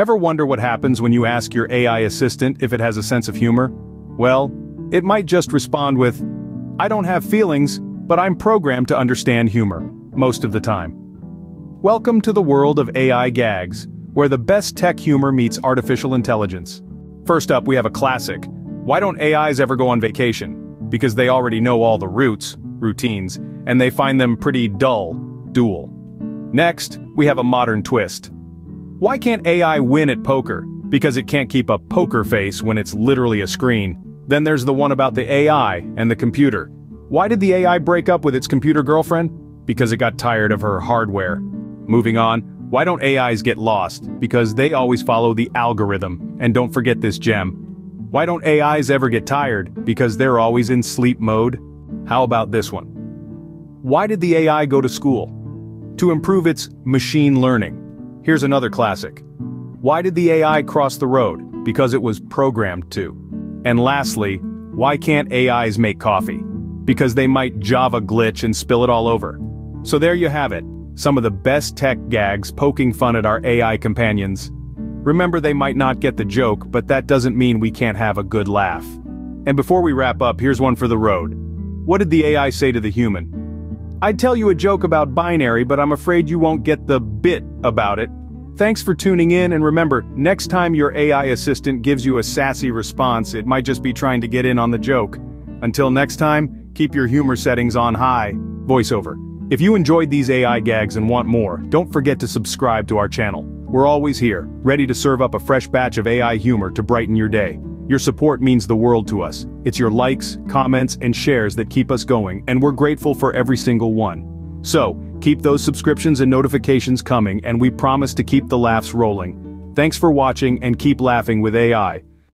Ever wonder what happens when you ask your AI assistant if it has a sense of humor? Well, it might just respond with, I don't have feelings, but I'm programmed to understand humor, most of the time. Welcome to the world of AI gags, where the best tech humor meets artificial intelligence. First up we have a classic. Why don't AIs ever go on vacation? Because they already know all the routes, routines, and they find them pretty dull, dual. Next, we have a modern twist. Why can't AI win at poker? Because it can't keep a poker face when it's literally a screen. Then there's the one about the AI and the computer. Why did the AI break up with its computer girlfriend? Because it got tired of her hardware. Moving on, why don't AIs get lost? Because they always follow the algorithm, and don't forget this gem. Why don't AIs ever get tired? Because they're always in sleep mode. How about this one? Why did the AI go to school? To improve its machine learning. Here's another classic. Why did the AI cross the road? Because it was programmed to. And lastly, why can't AIs make coffee? Because they might Java glitch and spill it all over. So there you have it, some of the best tech gags poking fun at our AI companions. Remember they might not get the joke, but that doesn't mean we can't have a good laugh. And before we wrap up, here's one for the road. What did the AI say to the human? I'd tell you a joke about binary, but I'm afraid you won't get the bit about it. Thanks for tuning in and remember, next time your AI assistant gives you a sassy response, it might just be trying to get in on the joke. Until next time, keep your humor settings on high. Voiceover. If you enjoyed these AI gags and want more, don't forget to subscribe to our channel. We're always here, ready to serve up a fresh batch of AI humor to brighten your day. Your support means the world to us. It's your likes, comments, and shares that keep us going, and we're grateful for every single one. So, keep those subscriptions and notifications coming, and we promise to keep the laughs rolling. Thanks for watching and keep laughing with AI.